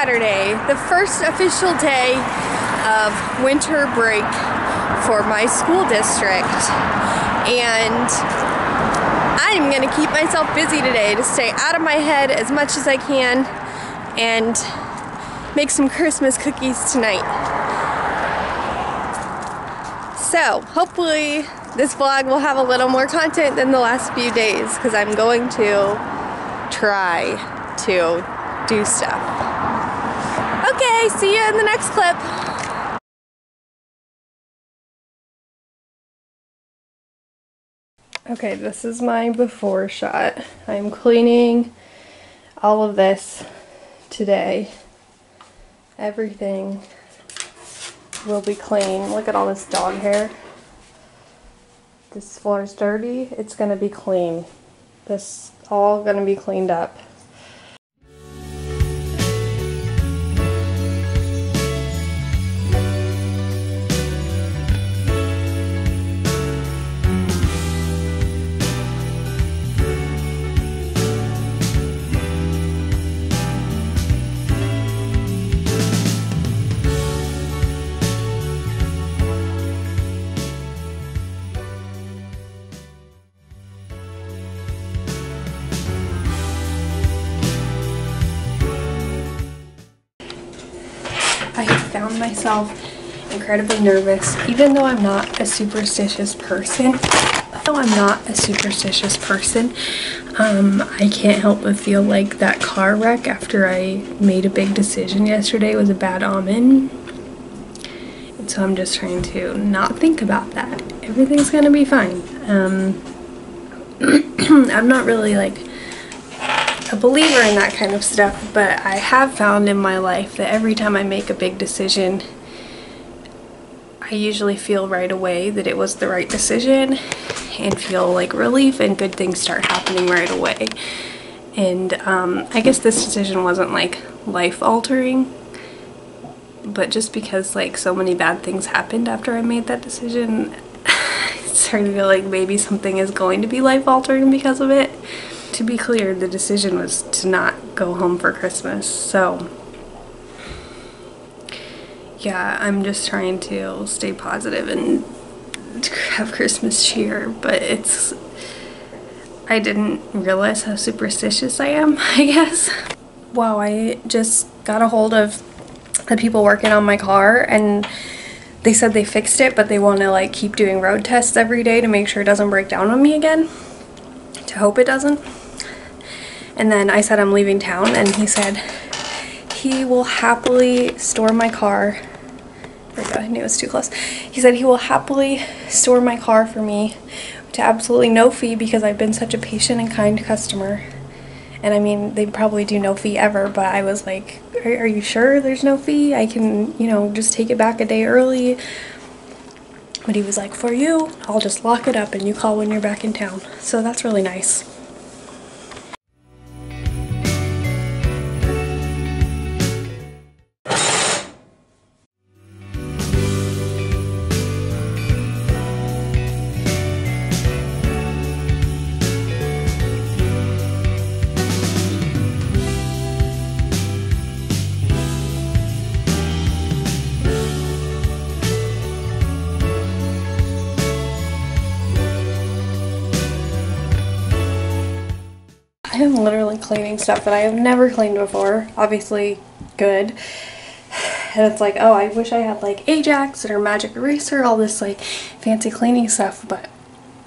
Saturday, the first official day of winter break for my school district. And I'm gonna keep myself busy today to stay out of my head as much as I can and make some Christmas cookies tonight. So hopefully this vlog will have a little more content than the last few days because I'm going to try to do stuff. Okay, see you in the next clip. Okay, this is my before shot. I'm cleaning all of this today. Everything will be clean. Look at all this dog hair. This floor is dirty. It's going to be clean. This all going to be cleaned up. Found myself incredibly nervous, even though I'm not a superstitious person. Though I'm not a superstitious person, um, I can't help but feel like that car wreck after I made a big decision yesterday was a bad omen. And so I'm just trying to not think about that. Everything's gonna be fine. Um, I'm not really like a believer in that kind of stuff, but I have found in my life that every time I make a big decision, I usually feel right away that it was the right decision and feel like relief and good things start happening right away. And um, I guess this decision wasn't like life altering, but just because like so many bad things happened after I made that decision, starting to feel like maybe something is going to be life altering because of it to be clear, the decision was to not go home for Christmas. So, yeah, I'm just trying to stay positive and have Christmas cheer, but it's. I didn't realize how superstitious I am, I guess. Wow, I just got a hold of the people working on my car and they said they fixed it, but they want to like keep doing road tests every day to make sure it doesn't break down on me again. To hope it doesn't. And then I said I'm leaving town and he said he will happily store my car. There we go, I knew it was too close. He said he will happily store my car for me to absolutely no fee because I've been such a patient and kind customer. And I mean, they probably do no fee ever, but I was like, are, are you sure there's no fee? I can, you know, just take it back a day early. But he was like, for you, I'll just lock it up and you call when you're back in town. So that's really nice. Cleaning stuff that I have never cleaned before. Obviously, good. And it's like, oh, I wish I had like Ajax or Magic Eraser, all this like fancy cleaning stuff, but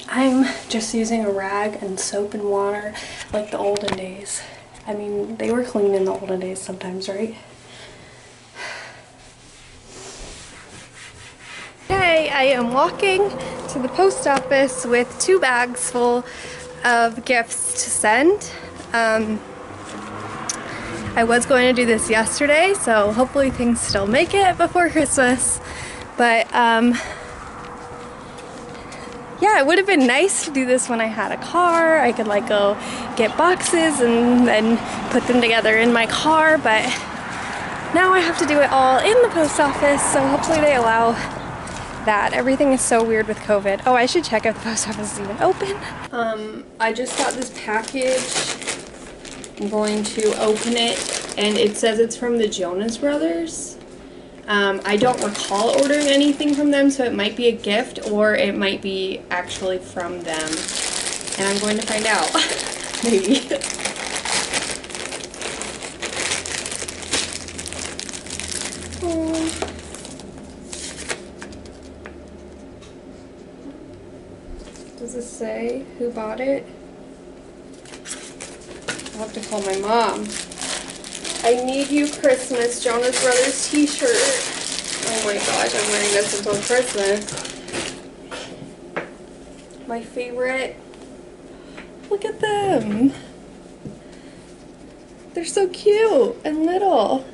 I'm just using a rag and soap and water like the olden days. I mean, they were clean in the olden days sometimes, right? Today I am walking to the post office with two bags full of gifts to send. Um, I was going to do this yesterday, so hopefully things still make it before Christmas. But um, yeah, it would have been nice to do this when I had a car. I could like go get boxes and then put them together in my car, but now I have to do it all in the post office, so hopefully they allow that. Everything is so weird with COVID. Oh, I should check if the post office is even open. Um, I just got this package. I'm going to open it and it says it's from the Jonas Brothers. Um, I don't recall ordering anything from them, so it might be a gift or it might be actually from them. And I'm going to find out. Maybe. Does it say who bought it? I'll have to call my mom. I need you Christmas Jonas Brothers t-shirt. Oh my gosh, I'm wearing this until Christmas. My favorite. Look at them. They're so cute and little.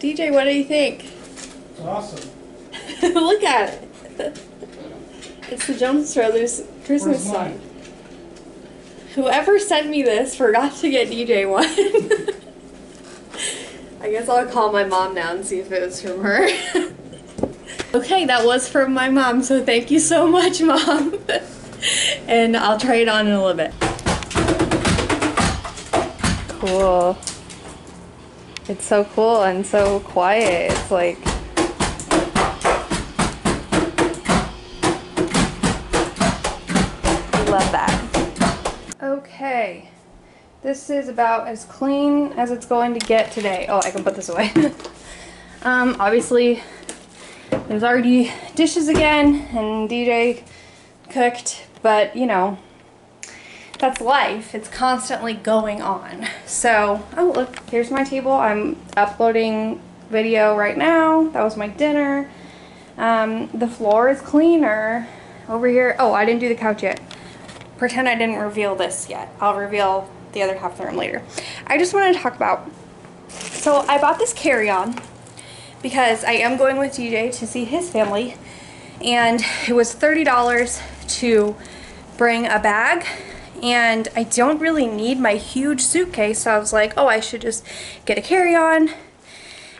DJ, what do you think? It's awesome. Look at it. It's the Jonas Brothers Christmas song. Whoever sent me this forgot to get DJ one. I guess I'll call my mom now and see if it was from her. okay, that was from my mom, so thank you so much, mom. and I'll try it on in a little bit. Cool. It's so cool and so quiet. It's like This is about as clean as it's going to get today. Oh, I can put this away. um, obviously, there's already dishes again, and DJ cooked, but you know, that's life. It's constantly going on. So, oh look, here's my table. I'm uploading video right now. That was my dinner. Um, the floor is cleaner over here. Oh, I didn't do the couch yet. Pretend I didn't reveal this yet. I'll reveal the other half of the room later. I just wanted to talk about, so I bought this carry-on because I am going with DJ to see his family and it was $30 to bring a bag and I don't really need my huge suitcase so I was like oh I should just get a carry-on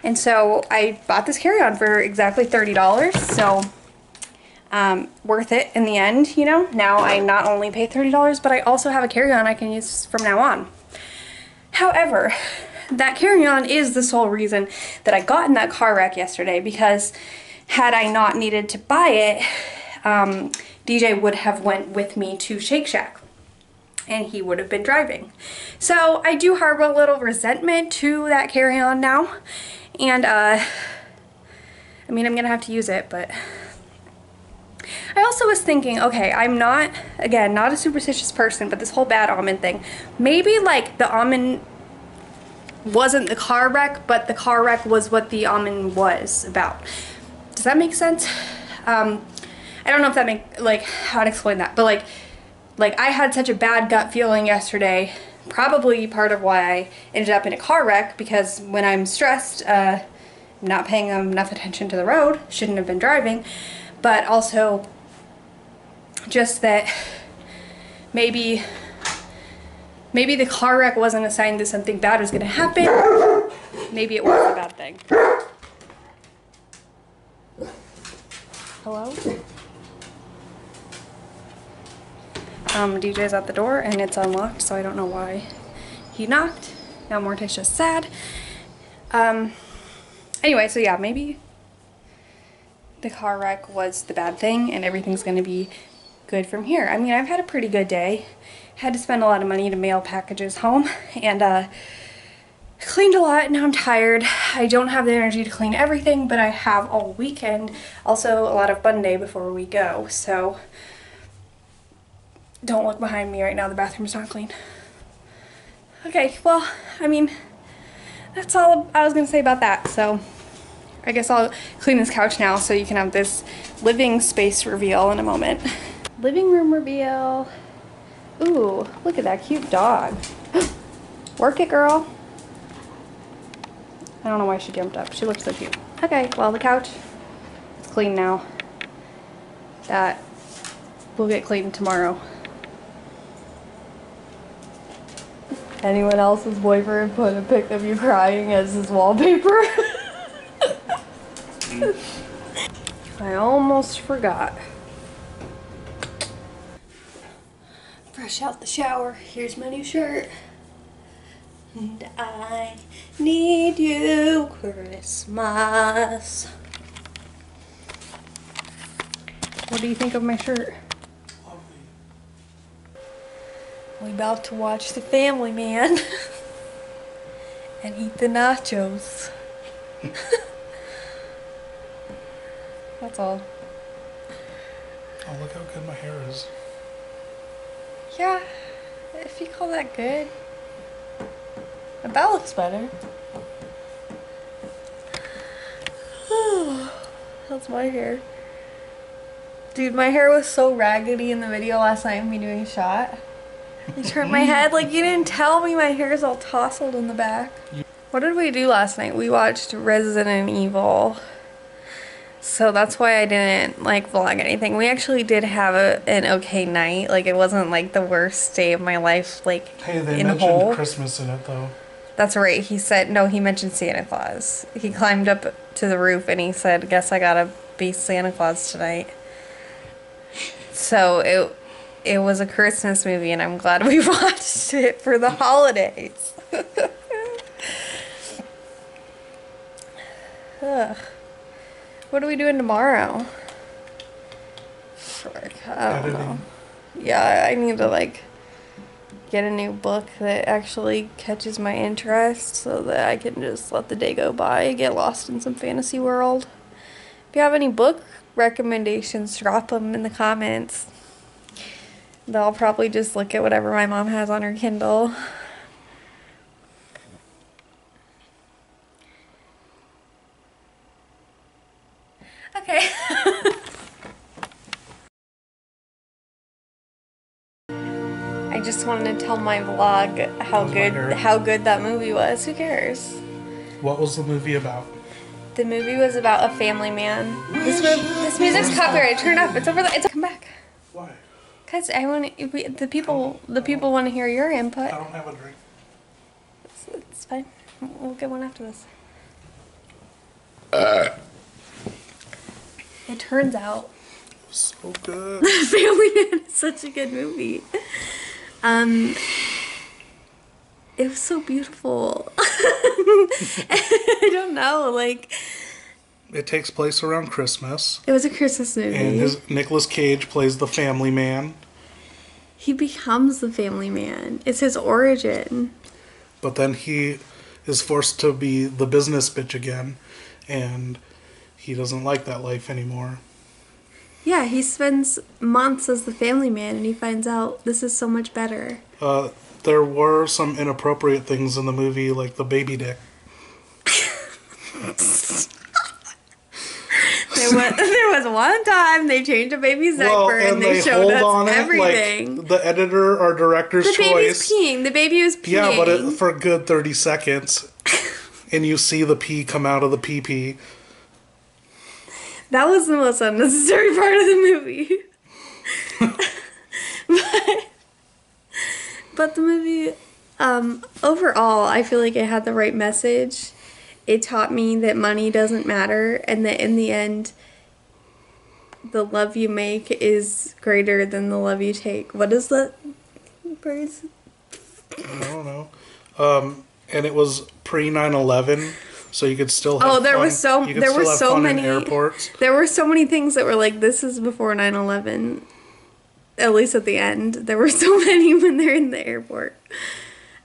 and so I bought this carry-on for exactly $30 so um, worth it in the end you know now I not only pay $30 but I also have a carry-on I can use from now on however that carry-on is the sole reason that I got in that car wreck yesterday because had I not needed to buy it um, DJ would have went with me to Shake Shack and he would have been driving. So I do harbor a little resentment to that carry-on now. And, uh, I mean, I'm gonna have to use it, but I also was thinking, okay, I'm not, again, not a superstitious person, but this whole bad almond thing, maybe like the almond wasn't the car wreck, but the car wreck was what the almond was about. Does that make sense? Um, I don't know if that make, like, how to explain that, but like, like I had such a bad gut feeling yesterday, probably part of why I ended up in a car wreck because when I'm stressed, uh, not paying enough attention to the road, shouldn't have been driving, but also just that maybe maybe the car wreck wasn't a sign that something bad was going to happen. Maybe it was a bad thing. Hello? Um, DJ's at the door and it's unlocked, so I don't know why he knocked. Now Morticia's sad. Um, anyway, so yeah, maybe the car wreck was the bad thing and everything's gonna be good from here. I mean, I've had a pretty good day. Had to spend a lot of money to mail packages home and uh, cleaned a lot. Now I'm tired. I don't have the energy to clean everything, but I have all weekend. Also, a lot of Monday before we go, so don't look behind me right now. The bathroom's not clean. Okay, well, I mean, that's all I was gonna say about that. So I guess I'll clean this couch now so you can have this living space reveal in a moment. Living room reveal. Ooh, look at that cute dog. Work it, girl. I don't know why she jumped up. She looks so cute. Okay, well, the couch is clean now. That will get cleaned tomorrow. Anyone else's boyfriend put a pic of you crying as his wallpaper? I almost forgot. Fresh out the shower. Here's my new shirt. And I need you, Christmas. What do you think of my shirt? We about to watch The Family Man and eat the nachos. That's all. Oh, look how good my hair is. Yeah, if you call that good. But that looks better. That's my hair. Dude, my hair was so raggedy in the video last night of me doing a shot. I turned my head like you didn't tell me my hair's all tousled in the back. What did we do last night? We watched Resident Evil. So that's why I didn't like vlog anything. We actually did have a, an okay night. Like it wasn't like the worst day of my life. Like Hey, they in mentioned whole. Christmas in it though. That's right. He said no. He mentioned Santa Claus. He climbed up to the roof and he said, "Guess I gotta be Santa Claus tonight." So it it was a Christmas movie, and I'm glad we watched it for the holidays. Ugh. What are we doing tomorrow? Frick, I don't know. Yeah, I need to like get a new book that actually catches my interest so that I can just let the day go by, get lost in some fantasy world. If you have any book recommendations, drop them in the comments. I'll probably just look at whatever my mom has on her Kindle. Okay. I just wanted to tell my vlog how good hair? how good that movie was. Who cares? What was the movie about? The movie was about a family man. This mov- this music's copyrighted. Turn it off. It's over there. It's come back. Why? Cause I want the people the people want to hear your input. I don't have a drink. It's, it's fine. We'll get one after this. Uh, It turns out So good. Family Man is such a good movie. Um, it was so beautiful. I don't know, like it takes place around Christmas, it was a Christmas movie. and his Nicolas Cage plays the family man, he becomes the family man. It's his origin. but then he is forced to be the business bitch again, and he doesn't like that life anymore. Yeah, he spends months as the family man, and he finds out this is so much better. Uh, there were some inappropriate things in the movie, like the baby dick. There was, there was one time they changed a baby's diaper Well, and, and they, they, showed us everything. it like the editor or director's choice. the baby's peeing. The baby was peeing. Yeah, but it, for a good 30 seconds. and you see the pee come out of the pee pee. That was the most unnecessary part of the movie. but, but the movie, um, overall, I feel like it had the right message. It taught me that money doesn't matter and that in the end, the love you make is greater than the love you take. What is that phrase? I don't know. Um, and it was pre 9 11, so you could still have Oh, there fun. was so- there were so many- airports. There were so many things that were like, this is before 9 11. At least at the end. There were so many when they're in the airport.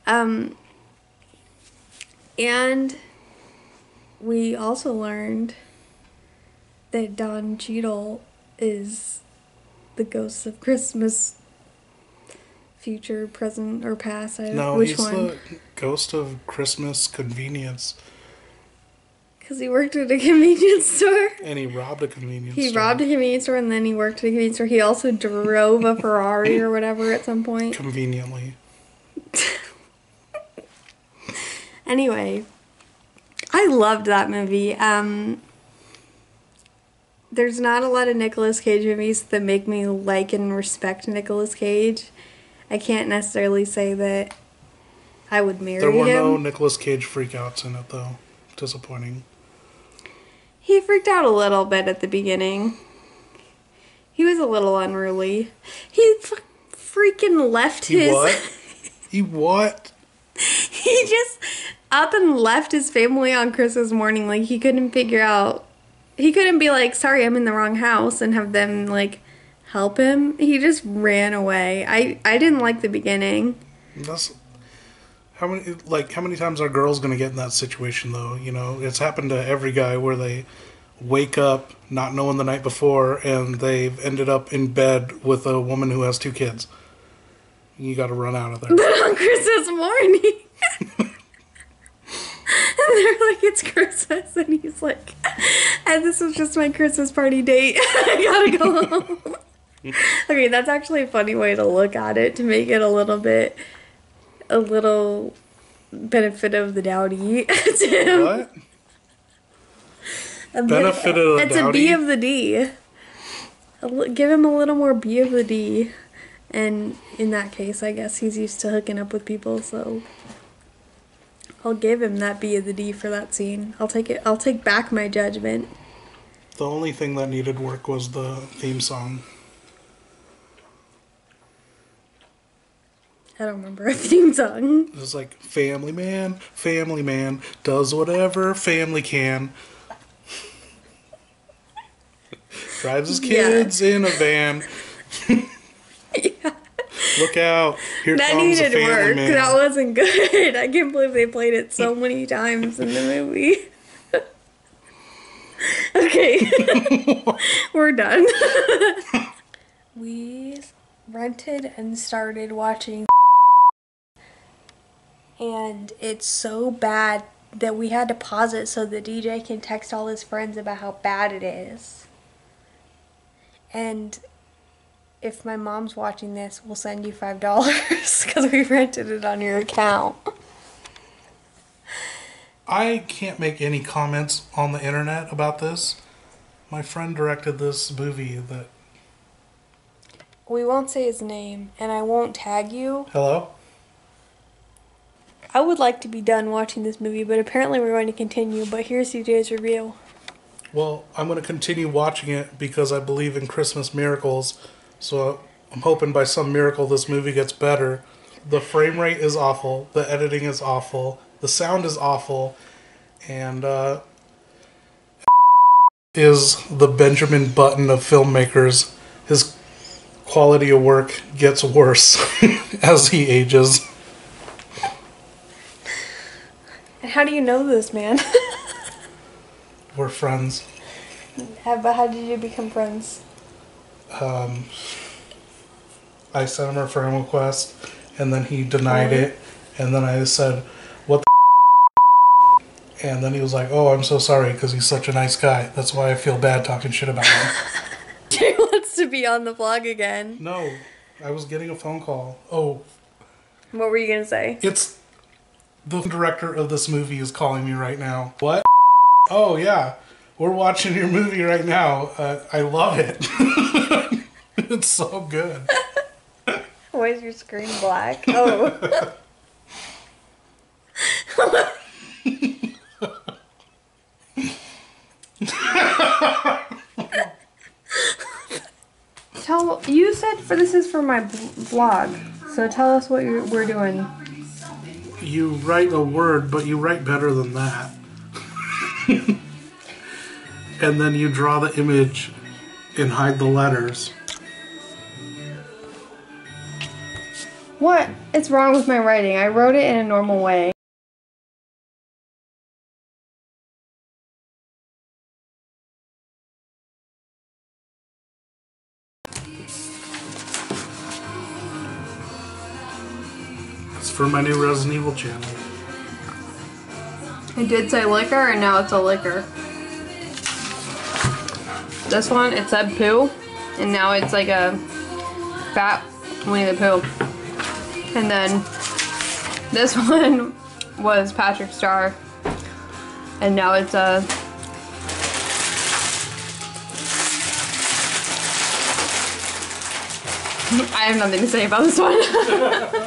Um, and we also learned that Don Cheadle is the ghost of Christmas, future, present, or past. I, No, which he's one? the ghost of Christmas convenience. Because he worked at a convenience store. And he robbed a convenience store. He store. robbed a convenience store and then he worked at a convenience store. He also drove a Ferrari or whatever at some point. Conveniently. Anyway, I loved that movie. Um, there's not a lot of Nicolas Cage movies that make me like and respect Nicolas Cage. I can't necessarily say that I would marry him. There were him. no Nicolas Cage freakouts in it, though. Disappointing. He freaked out a little bit at the beginning. He was a little unruly. He f- freaking left He his. what? he what? he just up and left his family on Christmas morning. Like he couldn't figure out. He couldn't be like, "Sorry, I'm in the wrong house," and have them like help him. He just ran away. I I didn't like the beginning. That's how many like how many times are girls gonna get in that situation though? You know, it's happened to every guy where they wake up not knowing the night before and they've ended up in bed with a woman who has two kids. You got to run out of there. But on Christmas morning. And they're like, it's Christmas. And he's like, and this was just my Christmas party date. I gotta go home. okay, that's actually a funny way to look at it to make it a little bit, a little benefit of the dowdy to. What? A Benefit of the It's a B dowdy? of the D. A li- Give him a little more B of the D. And in that case, I guess he's used to hooking up with people, so I'll give him that B of the D for that scene. I'll take it. I'll take back my judgment. The only thing that needed work was the theme song. I don't remember a theme song. It was like Family Man, Family Man does whatever family can. Drives his Yeah. kids in a van. Look out! Here That comes a needed family work. man. That wasn't good. I can't believe they played it so many times in the movie. okay, we're done. we rented and started watching, and it's so bad that we had to pause it so the DJ can text all his friends about how bad it is. And if my mom's watching this, we'll send you five dollars because we rented it on your account. I can't make any comments on the internet about this. My friend directed this movie that. We won't say his name, and I won't tag you. Hello? I would like to be done watching this movie, but apparently we're going to continue. But here's CJ's review. Well, I'm going to continue watching it because I believe in Christmas miracles. So I'm hoping by some miracle this movie gets better. The frame rate is awful. The editing is awful. The sound is awful. And uh, is the Benjamin Button of filmmakers. His quality of work gets worse as he ages. And how do you know this man? We're friends. how, but how did you become friends? um, I sent him a friend request, and then he denied Really? it, and then I said, "What?" the And then he was like, "Oh, I'm so sorry because he's such a nice guy. That's why I feel bad talking shit about him." Jay wants to be on the vlog again. no, I was getting a phone call. Oh, What were you gonna say? it's the director of this movie is calling me right now. What? Oh yeah, we're watching your movie right now. Uh, I love it. it's so good. Why is your screen black? Oh. tell you said for this is for my b- vlog, so tell us what you're, we're doing. You write a word, but you write better than that. and then you draw the image and hide the letters. What? It's wrong with my writing. I wrote it in a normal way. For my new Resident Evil channel. It did say liquor, and now it's a liquor. This one, it said poo, and now it's like a fat Winnie the Pooh. And then this one was Patrick Star, and now it's a. I have nothing to say about this one.